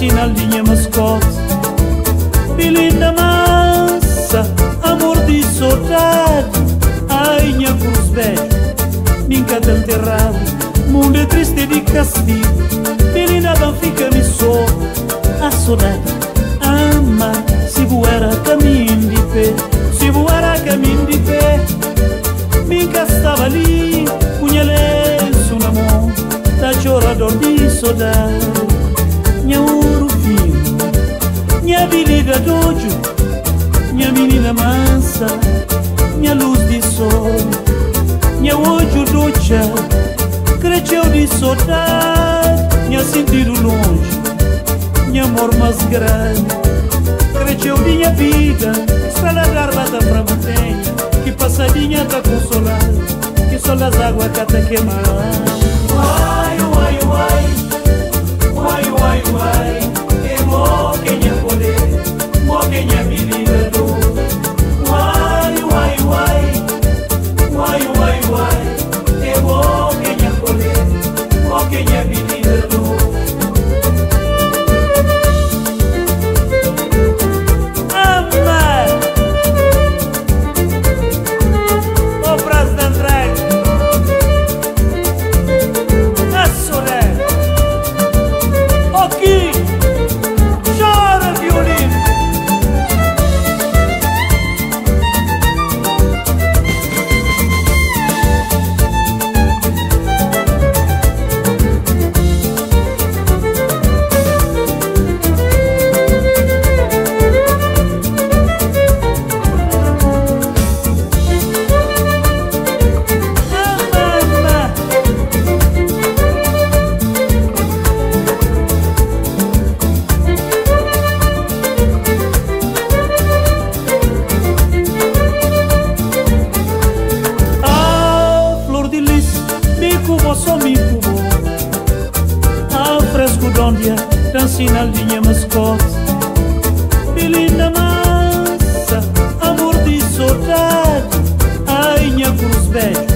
China, linha Mascote Belinda mansa, amor de ai Ainha Cruz Velho, minha de enterrado Mundo é triste de castigo. Belinda não fica me só A saudade ama Se voar a caminho de pé Se voar a caminho de pé Minha estava ali Punha lenço na mão Da chora dormir saudade Vida dojo Minha menina mansa Minha luz de sol Minha olho doja Cresceu de saudade Minha sentido longe Minha amor mais grande. Cresceu minha vida Estrela garbata pra montanha Que passadinha tá consolada Que só as águas tá queimar Uai, dan sinaldinha mascote Belinda massa, amor de saudade Ai, minha cruz velho,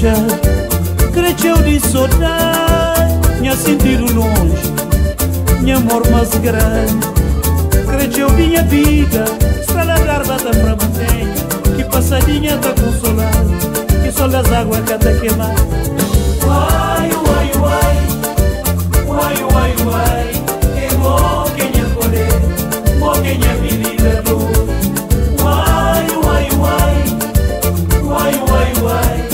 deja Cred eu disodai Mi-a simțit lungi Mi-a mor mas minha vida Está lá da pra Que passadinha da consolada Que só das águas que é queimar Uai, uai, uai Uai, uai, uai Que bom que minha Bom que é Uai, uai, uai Uai, uai, uai.